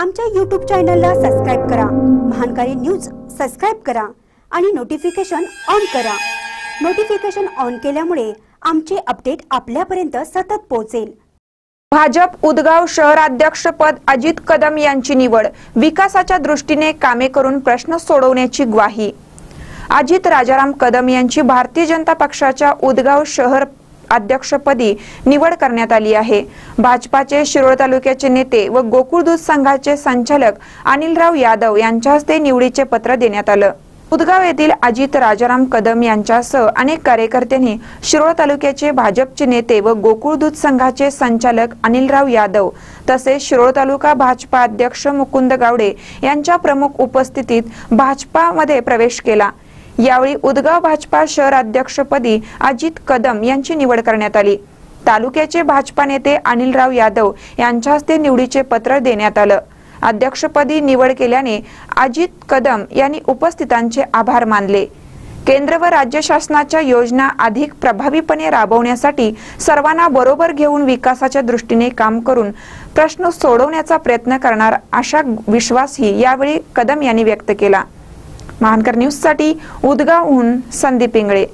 आमच्या यूट्यूब चॅनलला सबस्क्राईब करा. महानकारी न्यूज सबस्क्राईब करा आणि नोटिफिकेशन ऑन करा. नोटिफिकेशन ऑन केल्यामुळे आमचे अपडेट आपल्यापर्यंत सतत पोहोचेल. भाजप उदगाव शहराध्यक्षपद अजित कदम यांची निवड. विकासाच्या दृष्टीने कामे करून प्रश्न सोडवण्याची ग्वाही. अजित राजाराम कदम यांची भारतीय जनता पक्षाच्या उदगाव शहर अध्यक्षपदी निवड करण्यात आली आहे. भाजपाचे शिरोळ तालुक्याचे नेते व गोकुळ दूध संघाचे संचालक अनिलराव यादव यांच्या हस्ते निवडीचे पत्र देण्यात आलं. उदगाव येथील अजित राजाराम कदम यांच्यासह अनेक कार्यकर्त्यांनी शिरोळ तालुक्याचे भाजपचे नेते व गोकुळ दूध संघाचे संचालक अनिलराव यादव तसेच शिरोळ तालुका भाजपा अध्यक्ष मुकुंद गावडे यांच्या प्रमुख उपस्थितीत भाजपामध्ये प्रवेश केला. यावेळी उदगाव भाजपा शहर अध्यक्षपदी अजित कदम यांची निवड करण्यात आली. तालुक्याचे भाजपा नेते अनिलराव यादव यांच्या हस्ते निवडीचे पत्र देण्यात आलं. अध्यक्षपदी निवड केल्याने अजित कदम यांनी उपस्थितांचे आभार मानले. केंद्र व राज्य शासनाच्या योजना अधिक प्रभावीपणे राबवण्यासाठी सर्वांना बरोबर घेऊन विकासाच्या दृष्टीने काम करून प्रश्न सोडवण्याचा प्रयत्न करणार अशा विश्वासही यावेळी कदम यांनी व्यक्त केला. महानकर न्यूजसाठी उदगावहून संदीप इंगळे.